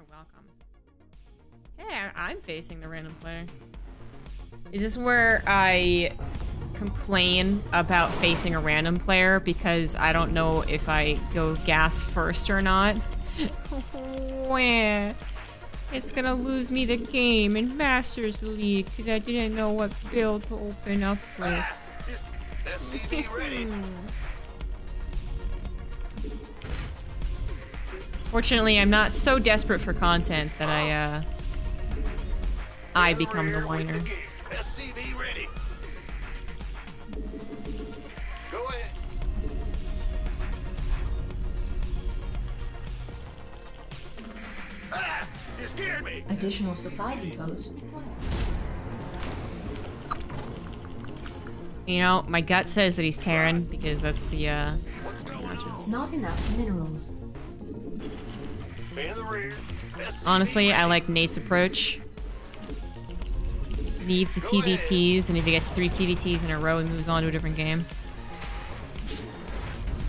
You're welcome. Hey, I'm facing the random player. Is this where I complain about facing a random player because I don't know if I go gas first or not? It's gonna lose me the game in Masters League because I didn't know what build to open up with. Fortunately, I'm not so desperate for content that I, uh... I become the whiner. SCV ready. Go ahead. You scared me. Additional supply depots. You know, my gut says that he's Terran because that's the, uh... Not enough minerals. In the rear. Honestly, I like Nate's approach. Leave the TVTs, and if he gets three TVTs in a row, he moves on to a different game.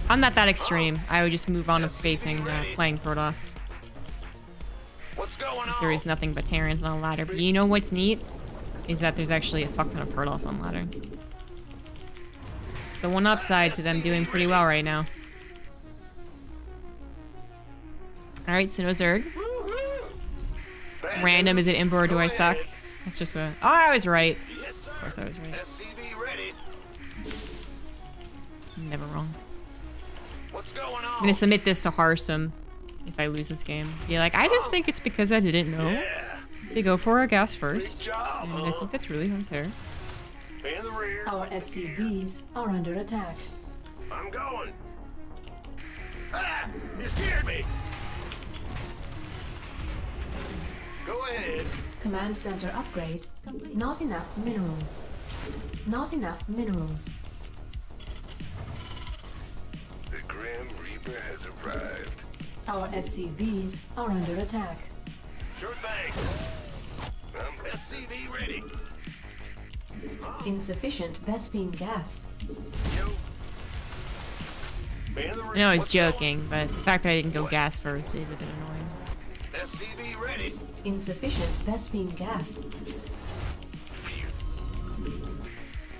I'm not that extreme. I would just move on to facing, uh, playing Protoss. What's going If there is nothing but Terrans on the ladder. But you know what's neat? Is that there's actually a fuck ton of Protoss on the ladder. It's the one upside to them doing pretty well right now. Alright, so no Zerg. Random, is it Imba or do I suck? That's just a... Oh, I was right. Of course I was right. I'm never wrong. I'm gonna submit this to Harstem if I lose this game. Be like, I just think it's because I didn't know to go for a gas first. And I think that's really unfair. In the rear. Our SCVs are under attack. I'm going. Ah! You scared me. Go ahead. Command center upgrade. Not enough minerals. Not enough minerals. The Grim Reaper has arrived. Our SCVs are under attack. Sure thing. I'm SCV ready. Insufficient Vespene gas. In the I know I was joking, but the fact that I didn't go gas first is a bit annoying. SCV ready. Insufficient Vespene gas.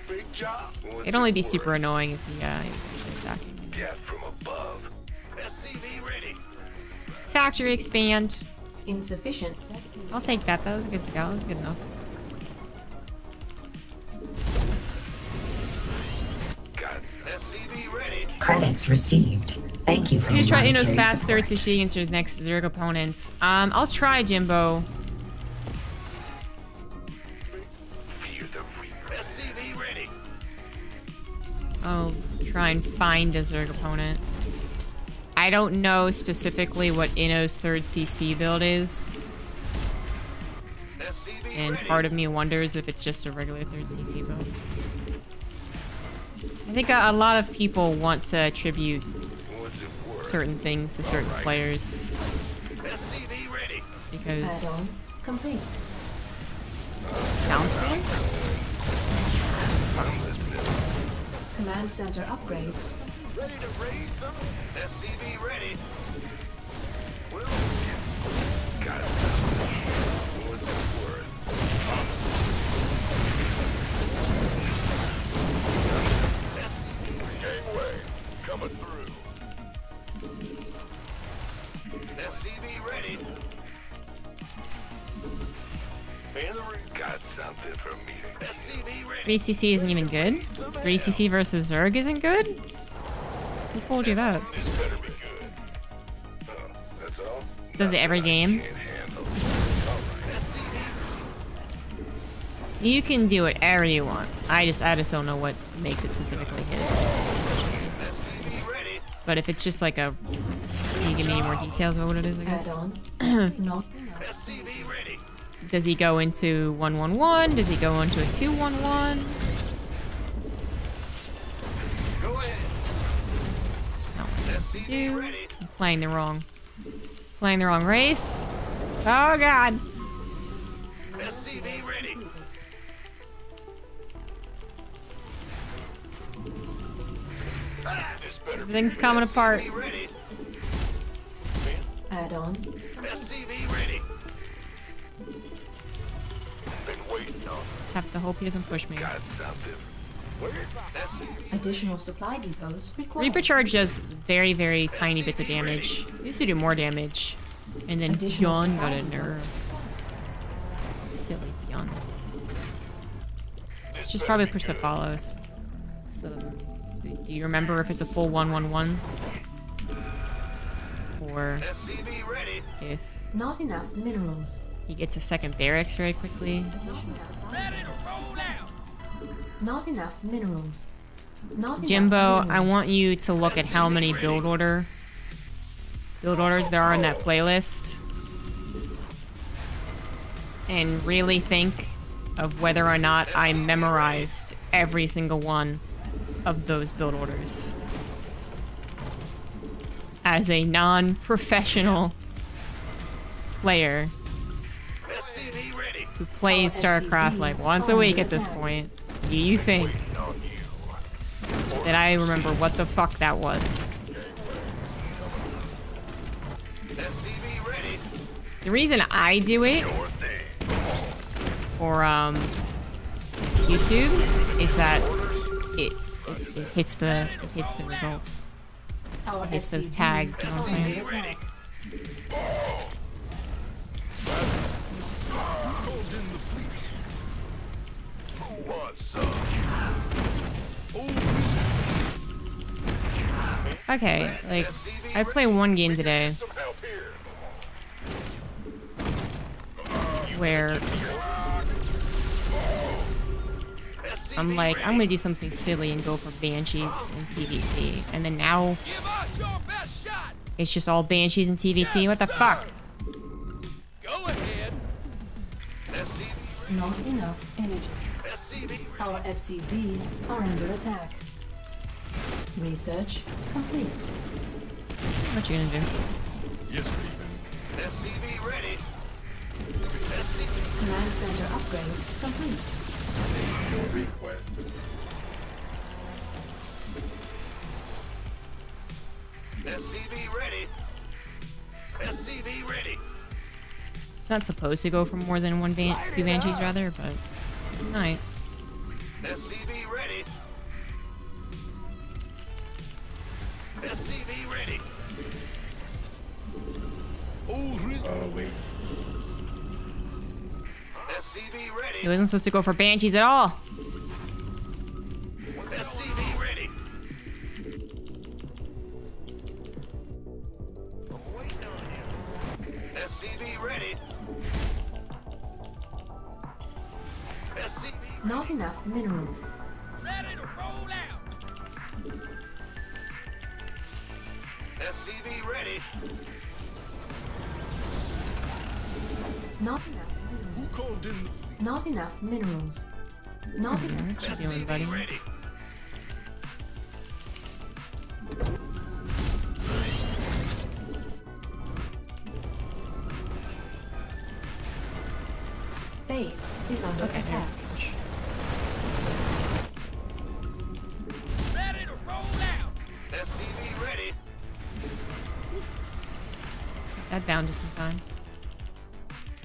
Big job. It'd only be super annoying if he, uh, he actually attacking. Death from above. SCV ready. Factory expand. Insufficient I'll take that. That was a good scout. That was good enough. Got SCV ready. Credits received. Thank you for Please try Inno's fast support. third CC against your next Zerg opponent. Um, I'll try Jimbo. Fear the Reaper. SCV ready. I'll try and find a Zerg opponent. I don't know specifically what Inno's third CC build is. And part of me wonders if it's just a regular third CC build. I think a, a lot of people want to attribute certain things to certain players because complete. sounds cool. Command center upgrade. Ready to raise some? SCV ready. Well, got it. What's it worth? Gangway, coming through. SCV ready. In the ring. Got something for me. SCV ready. 3CC isn't even good. 3CC versus Zerg isn't good? Who told you that? This better be good. Uh, that's all? Does it every game? You can do whatever you want. I just I just don't know what makes it specifically his. But if it's just like a can you give me any more details about what it is, I guess? Add-on. Not enough. SCV ready. Does he go into 111? Does he go into a 211? Go ahead. That's not what I want to do. I'm playing the wrong playing the wrong race. Oh god. SCV ready. This better be Everything's coming apart. Ready. Add-on. SCV ready. Been waiting on. Have to hope he doesn't push me. Got something. Where? SCV. Additional supply depots required. Reaper Charge does very, very tiny bits of damage. It used to do more damage. And then Additional Beyond got a supply nerf. Silly Beyond. Just probably push the follows. It's the- do you remember if it's a full 111? Or if Not enough minerals. he gets a second barracks very quickly? Not enough minerals. Not enough Jimbo, I want you to look at how many build order build orders there are in that playlist and really think of whether or not I memorized every single one of those build orders. As a non-professional player who plays StarCraft like once a week at this point, do you think that I remember what the fuck that was? The reason I do it for um YouTube is that it, it, it hits the it hits the results. Oh, Our hits those SCVs tags, you know what I'm saying? under. What's up? Okay, like I play one game today Some help here. where I'm like. I'm gonna do something silly and go for banshees and TVT, and then now Give us your best shot. it's just all banshees and TVT. What the fuck? Go ahead. Not enough energy. Our SCVs are under attack. Research complete. What you gonna do? Yes, Raven. SCV ready. Command center upgrade complete. Your request. SCV ready. SCV ready. It's not supposed to go for more than one van two banshees rather, but alright. SCV ready. SCV ready. Oh, wait. He wasn't supposed to go for banshees at all. Not enough minerals. SCV ready. Not enough. Not enough minerals. Not mm-hmm. enough. What you doing, buddy? Ready. Base is under Okay, attack. Ready to roll out. SCV ready. That down just in time.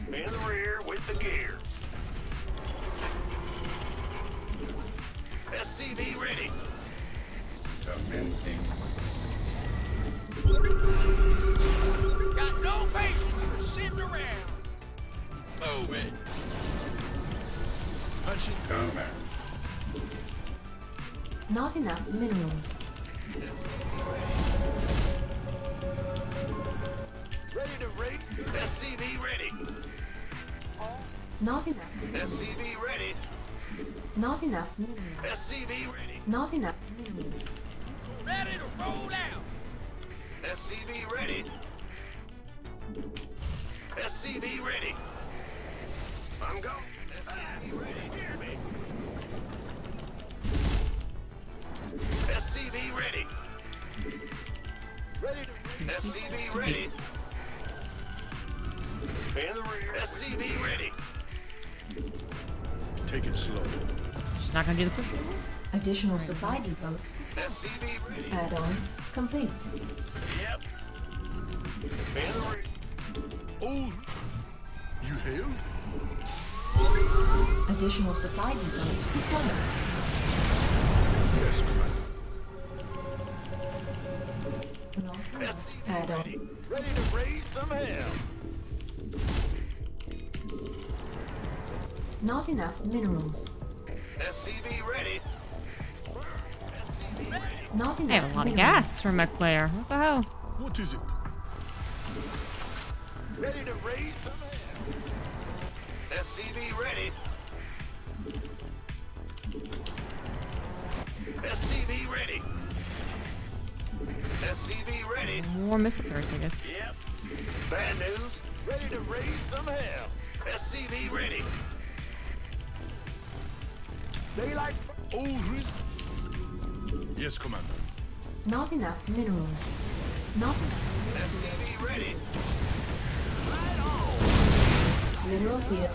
In the rear with the gear. SCV ready. Commencing. Got no patience. Sitting around. Move it. Punching combat. Not enough minerals. Ready to race? SCV ready. Not enough. SCV ready. Not enough minerals. SCV ready. Not enough minerals. Ready to roll out. SCV ready. SCV ready. I'm going. SCV ready. Hear me. SCV ready. Ready to SCV ready. In the rear. SCV ready. Take it slow. Just not gonna do the push. Additional supply depots. Add-on complete. Yep. In. Oh, you hailed? Additional supply depots required. Yes, Commander. Add-on. Ready to raise some hell. Not enough minerals. SCV ready. Not enough I have a lot of gas for my player. What the hell? What is it? Ready to raise some hell. SCV ready. SCV ready. SCV ready. More missile turrets, I guess. Yep. Bad news. Ready to raise some hell. SCV ready. Daylight. Oh, really? Yes, Commander. Not enough minerals. Not SCV ready. mineral field.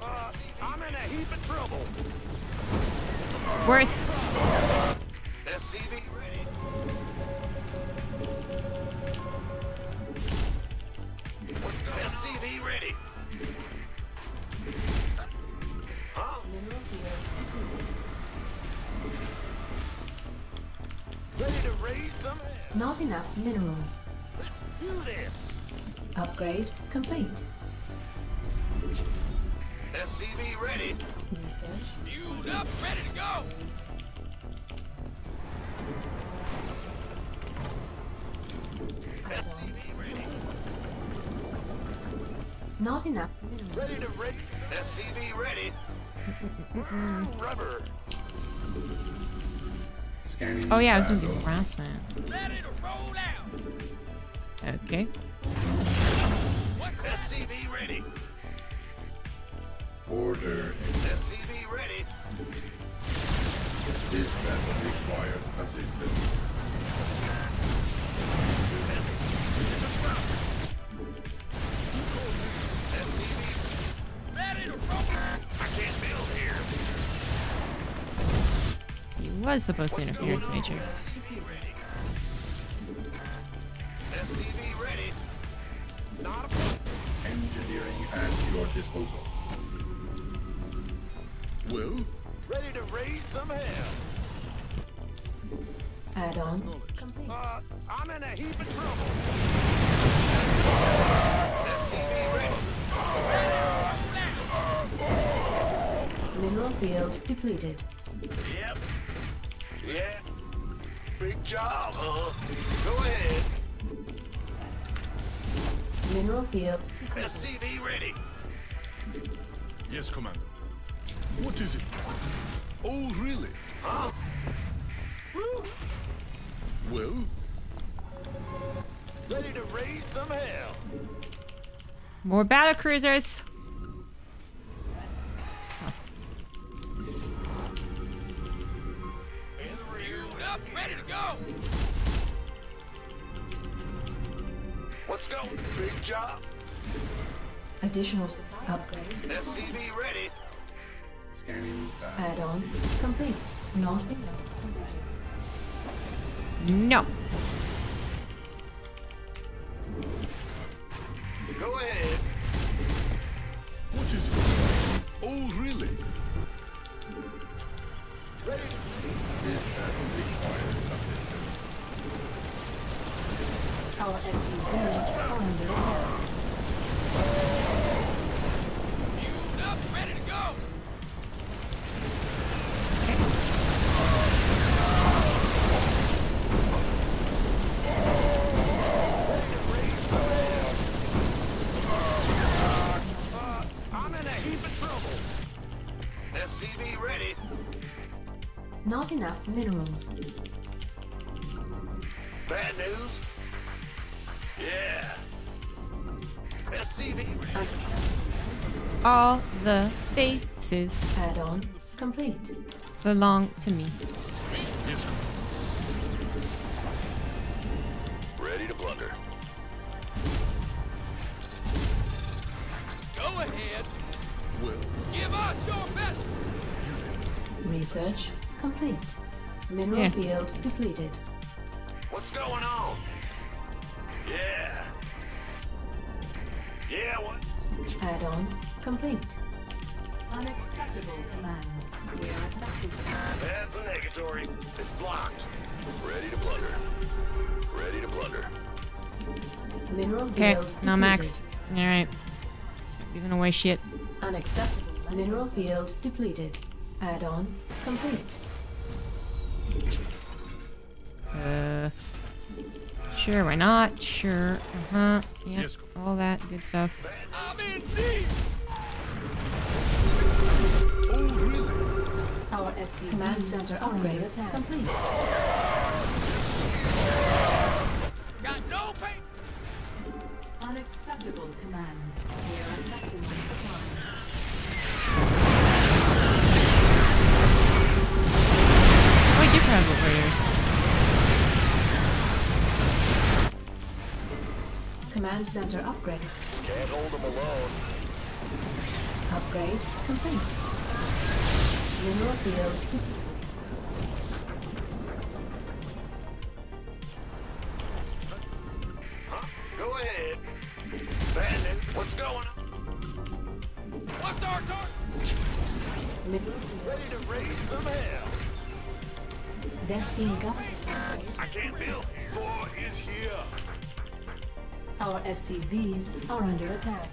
Uh, I'm in a heap of trouble. Worth. SCV ready. SCV ready. Not enough minerals. Let's do this. Upgrade complete. SCV ready. Research. Fueled up, ready to go. SCV ready. Not enough minerals. Ready to raise. SCV ready. Rubber. Oh yeah, I was gonna do harassment. Ready to roll out. Okay. SCV ready. Order. SCV ready. This vessel requires assistance. Was supposed to interfere interference matrix. SCV ready. Not a Engineering at your disposal. Well, Ready to raise some hell. Add-on. Uh, I'm in a heap of trouble. SCV ready. Mineral field depleted. Yep. Yeah. Big job, huh? Go ahead. Mineral field. SCV ready. yes, Commander. What is it? Oh, really? Huh? Well, Ready to raise some hell. More battle cruisers. Let's go. Big job. Additional s- upgrade. SCV ready. Scanning uh, back. Add-on complete. Not enough. No. Not enough minerals. Bad news. Yeah. SCV. All the faces Add-on complete. belong to me. Ready to blunder. Go ahead. Well, Give us your best. Research complete. Mineral Yeah. field depleted. What's going on? Yeah. Yeah, what? Add-on complete. Unacceptable command. We are at maximum. That's a negatory. It's blocked. Ready to plunder. Ready to plunder. Mineral Okay, field now maxed. Alright. Stop giving away shit. Unacceptable. Mineral field depleted. Add-on complete. Uh, sure, why not? Sure. Uh huh. Yep. Yes. All that good stuff. I'm in deep. Our SC command center upgrade attack complete. Got no pain. Unacceptable command. We are at maximum supply. I do have operators. Command center upgrade. Can't hold them alone. Upgrade complete. Mineral field SCVs are under attack.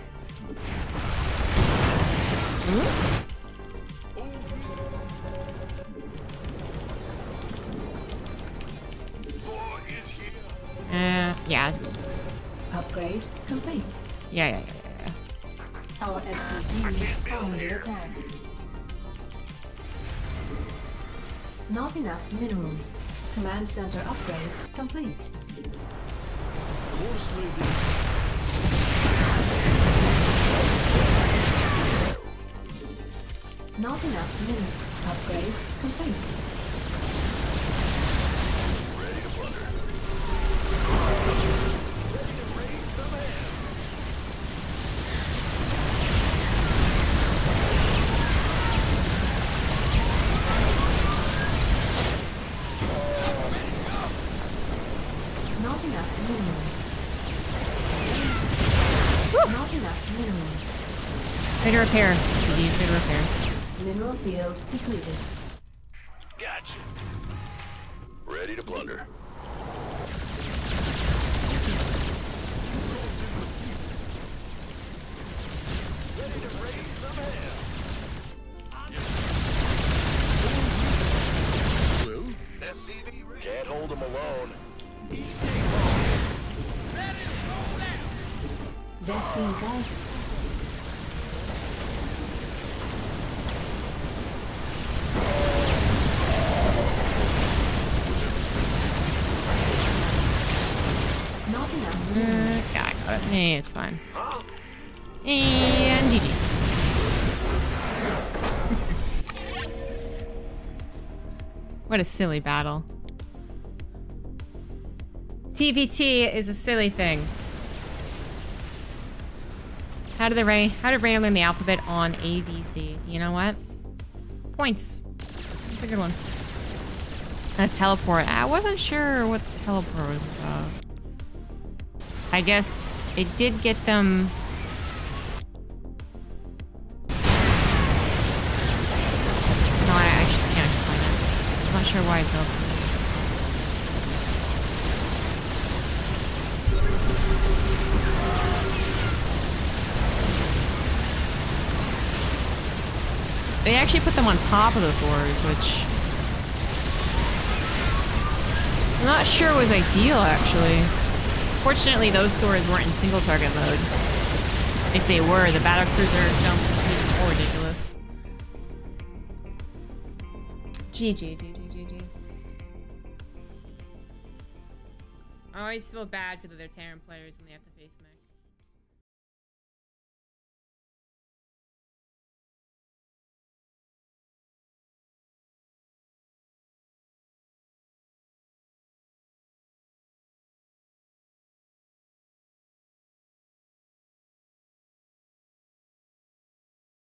Is here. Uh, yeah. Upgrade complete. Yeah, yeah, yeah, yeah, yeah. Our SCVs are under attack. Not enough minerals. Command center upgrade complete. Not enough minerals. Upgrade complete. Ready to plunder. Not enough minerals. Not enough minerals. Ready to repair. CDs, to repair. Mineral field depleted. Gotcha. Ready to plunder. Ready to raise some hell. Well, SCV. Can't hold them alone. Ready to Hey, it's fine. And GG. what a silly battle. TVT is a silly thing. How did the Ray? How did Ray learn the alphabet on ABC? You know what? Points. That's a good one. A teleport. I wasn't sure what teleport was about. I guess it did get them. No, I actually can't explain it. I'm not sure why it's teleported. They actually put them on top of the Thors, which I'm not sure was ideal, actually. Fortunately, those Thors weren't in single target mode. If they were, the battle cruiser jump was even more ridiculous. GG, GG, GG. I always feel bad for the other Terran players when they have to.